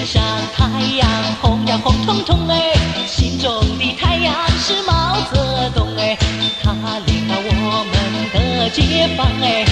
天上太阳红呀红彤彤哎，心中的太阳是毛泽东哎，他领导我们的解放哎。